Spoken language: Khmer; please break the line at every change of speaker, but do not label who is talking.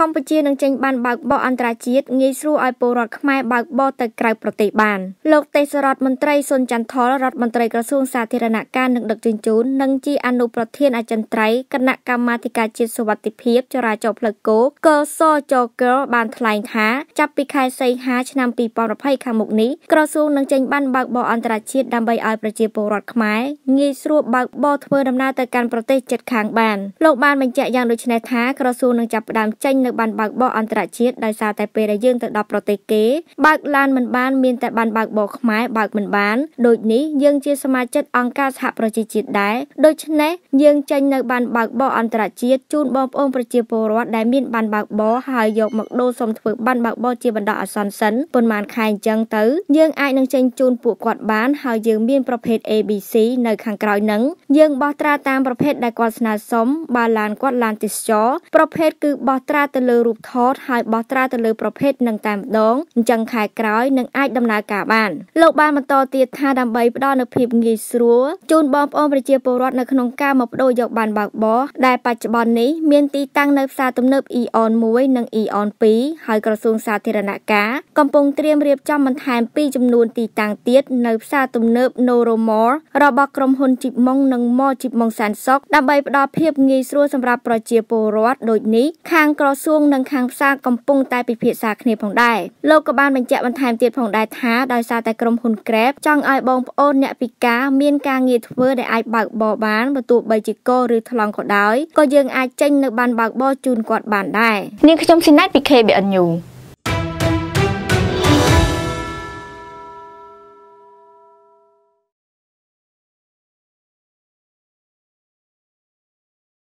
កម្ពុជានឹងចេញបានបើកបរអន្តរជាតិងាយស្រួលឲ្យពលរដ្ឋខ្មែរបើកបរទៅក្រៅប្រទេសបានលោកទេសរដ្ឋមន្ត្រីសុនចន្ទថលរដ្ឋមន្ត្រីក្រសួងសាធារណការនិងដឹកជញ្ជូននិងជាអនុប្រធានអចិន្ត្រៃយ៍គណៈកម្មាធិការជាតិសុវត្ថិភាពចរាចរណ៍ផ្លូវគោកសចកបានថ្លែងថាចាប់ពីខែសីហាឆ្នាំ2020ខាងមុខនេះក្រសួងនឹងចេញបានបើកបរអន្តរជាតិដើម្បីឲ្យប្រជាពលរដ្ឋខ្មែរងាយស្រួលបើកបរធ្វើដំណើរទៅកាន់ប្រទេសជិតខាងបានលោកបានបញ្ជាក់យ៉ាងដូចនេះថាក្រសួងនឹងចាប់ផ្ដើមចេញនៅបានបើកបរអន្តរជាតិដោយសារតែពេលដែលយើងទៅដល់ប្រទេសគេបើកឡានមិនបានមានតែបានបើកបរខ្មែរបើកមិនបានដូចនេះយើងជាសមាជិកអង្គការសហប្រជាជាតិដែរដូច្នេះយើងចេញនៅបានបើកបរអន្តរជាតិជូនបងប្អូនប្រជាពលរដ្ឋដែលមានបានបើកបរហើយយកមកដូរសុំធ្វើបានបើកបរជាបណ្ដោះអាសន្នសិនប៉ុន្មានខែអញ្ចឹងទៅយើងអាចនឹងចេញជូនពួកគាត់បានហើយយើងមានប្រភេទ ABC នៅខាងក្រោយនឹងយើងបោះត្រាតាមប្រភេទដែលគាត់ស្នើសុំបើឡានគាត់ឡានទេសចរប្រភេទគឺបោះត្រាទៅលើរូបថតហើយបោះត្រាទៅលើប្រភេទនឹងតែម្ដងអញ្ចឹងខែក្រោយនឹងអាចដំណើរការបានលោកបានបន្តទៀតថាដើម្បីផ្ដល់នូវភាពងាយស្រួលជូនបងប្អូនប្រជាពលរដ្ឋនៅក្នុងការមកបដូរយកបានបើកបរដែលបច្ចុប្បន្ននេះមានទីតាំងនៅផ្សារទំនើប Eon 1និង Eon 2ហើយក្រសួងសាធារណការកំពុងត្រៀមរៀបចំបន្ថែមពីចំនួនទីតាំងទៀតនៅផ្សារទំនើប Noromore របស់ក្រុមហ៊ុនជីបម៉ុងនិងម៉ជីបម៉ុងសានសុកដើម្បីផ្ដល់ភាពងាយស្រួលសម្រាប់ប្រជាពលរដ្ឋដូចនេះខាងក្រសួងនិងខាងផ្សារកំពុងតែពិភាក្សាគ្នាផងដែរលោកក៏បានបញ្ជាក់បន្ថែមទៀតផងដែរថាដោយសារតែក្រុមហ៊ុន Grab ចង់ឲ្យបងប្អូនអ្នកពិការមានការងារធ្វើដែលអាចបើកបរបានបើទោះបីជាកឬថ្លង់ក៏ដោយក៏យើងអាចចេញនៅបានបើកបរជូនគាត់បានដែរ
នាងខ្ញុំស៊ីណាត់ពី KBN News